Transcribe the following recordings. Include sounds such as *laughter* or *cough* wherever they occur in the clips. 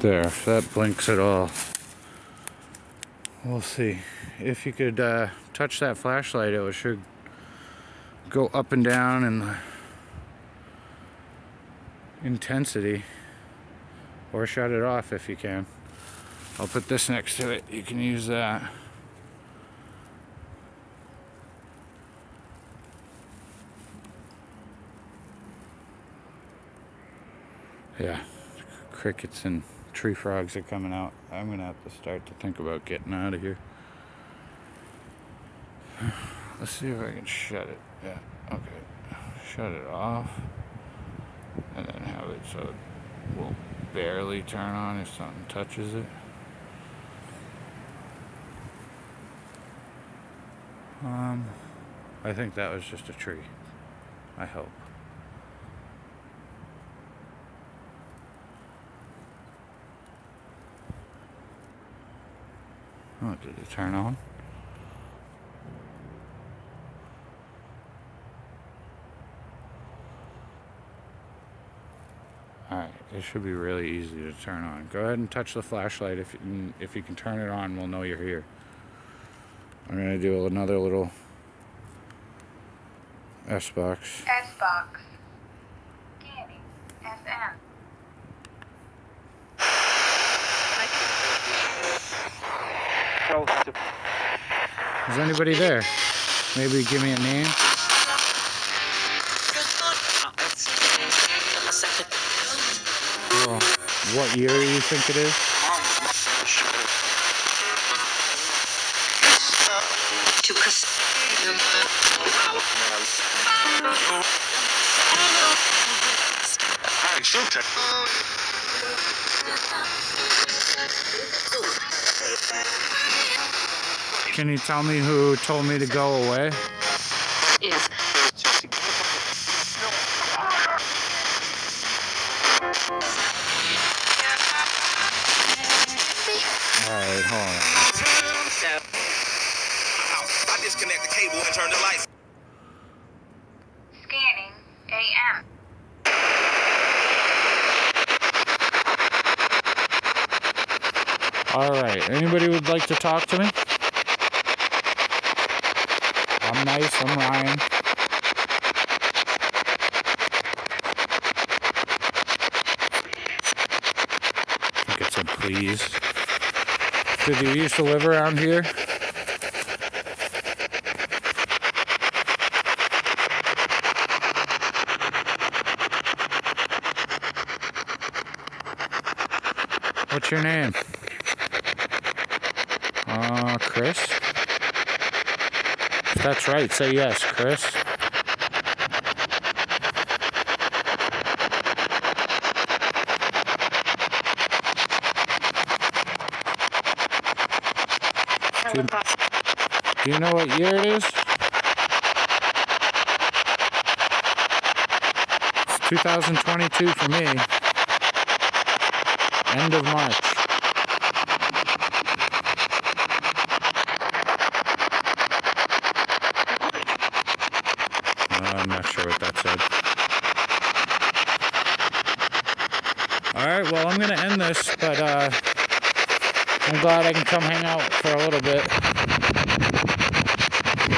There, if that blinks at all. We'll see. If you could uh, touch that flashlight, it should go up and down in intensity. Or shut it off if you can. I'll put this next to it. You can use that. Yeah, crickets and tree frogs are coming out. I'm gonna have to start to think about getting out of here. *sighs* Let's see if I can shut it. Yeah, okay. Shut it off. And then have it so it will barely turn on if something touches it. Um, I think that was just a tree. I hope. Oh, did it turn on? Alright, it should be really easy to turn on. Go ahead and touch the flashlight. If you, mm, if you can turn it on, we'll know you're here. I'm going to do another little S-Box. S-Box. SM. Is anybody there? Maybe give me a name? Well, what year do you think it is? Can you tell me who told me to go away? Yes. Alright, hold on. I disconnect the cable and turn the lights. Scanning. AM. Alright, anybody would like to talk to me? I'm nice, I'm Ryan. It said please. Did you used to live around here? What's your name? Chris? If that's right, say yes, Chris. Do, do you know what year it is? It's 2022 for me. End of March. Uh, I'm not sure what that said. Alright, well, I'm going to end this, but uh, I'm glad I can come hang out for a little bit.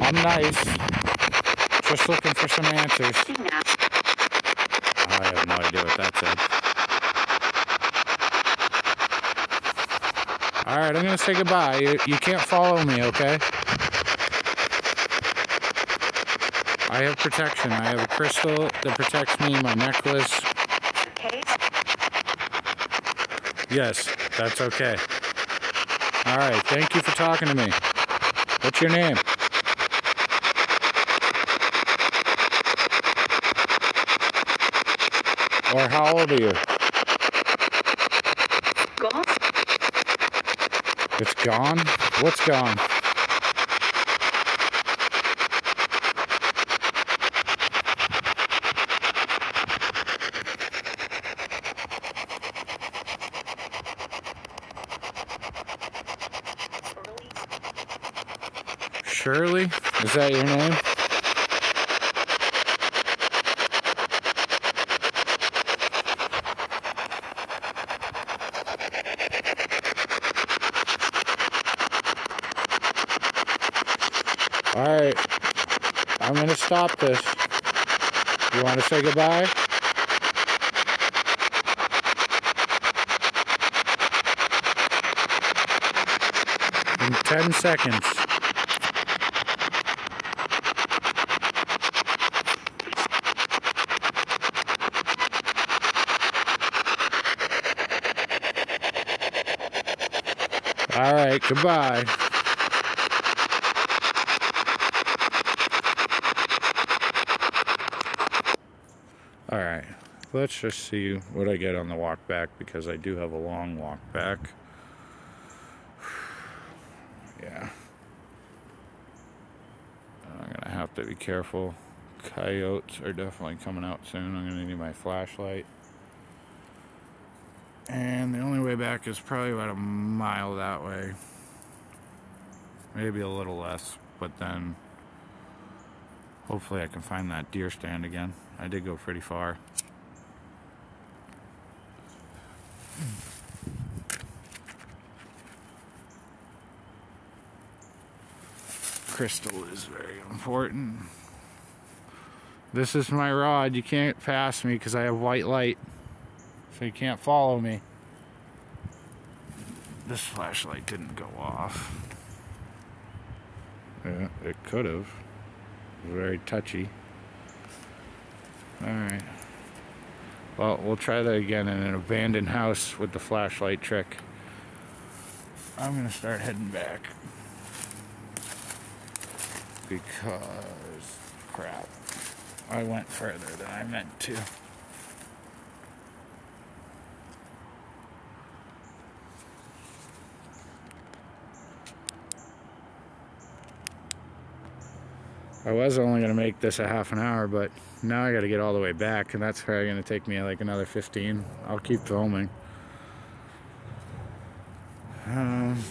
I'm nice. Just looking for some answers. I have no idea what that said. Alright, I'm going to say goodbye. You, you can't follow me, okay? I have protection. I have a crystal that protects me, my necklace. Case. Yes, that's okay. Alright, thank you for talking to me. What's your name? Or how old are you? Gone? It's gone? What's gone? Is that your name? Alright, I'm gonna stop this. You wanna say goodbye? In 10 seconds. Goodbye. All right, let's just see what I get on the walk back because I do have a long walk back. *sighs* yeah. I'm gonna have to be careful. Coyotes are definitely coming out soon. I'm gonna need my flashlight. And the only way back is probably about a mile that way. Maybe a little less, but then hopefully I can find that deer stand again. I did go pretty far. Crystal is very important. This is my rod. You can't pass me because I have white light. So you can't follow me. This flashlight didn't go off. Yeah, it could have. Very touchy. Alright. Well, we'll try that again in an abandoned house with the flashlight trick. I'm going to start heading back. Because, crap, I went further than I meant to. I was only going to make this a half an hour, but now I got to get all the way back, and that's probably going to take me like another 15. I'll keep filming. Um,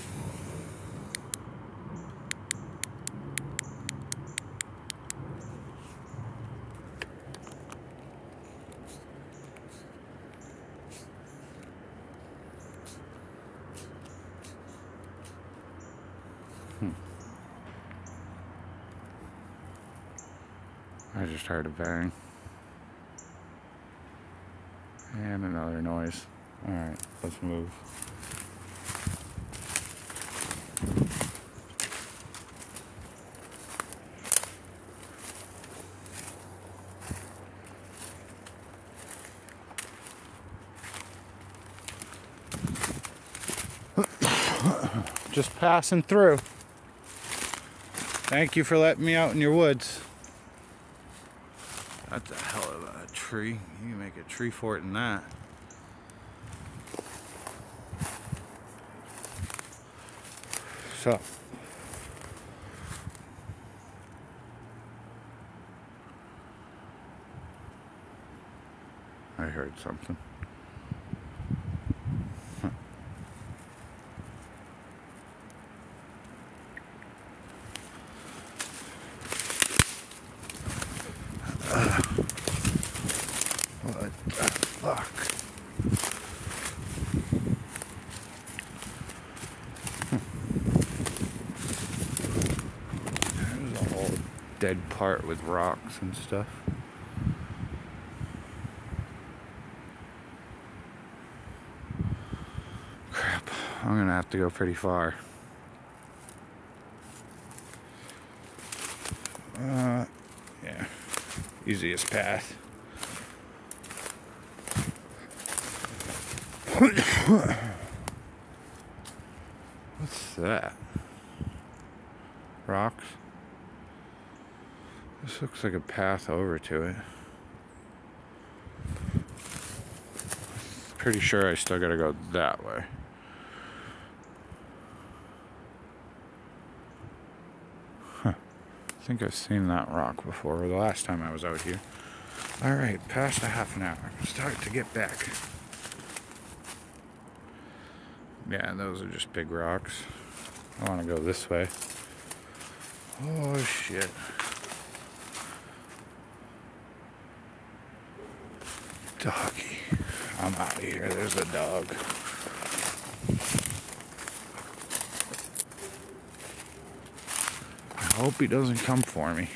I just heard a bang. And another noise. Alright, let's move. *coughs* Just passing through. Thank you for letting me out in your woods. That's a hell of a tree. You can make a tree fort in that. So. I heard something. Huh. What the fuck? There's a whole dead part with rocks and stuff. Crap, I'm gonna have to go pretty far. Uh, yeah, easiest path. *coughs* What's that? Rocks? This looks like a path over to it. Pretty sure I still gotta go that way. Huh. I think I've seen that rock before, the last time I was out here. Alright, past a half an hour. Start to get back. Yeah, those are just big rocks. I want to go this way. Oh, shit. Doggy. I'm out of here. There's a dog. I hope he doesn't come for me.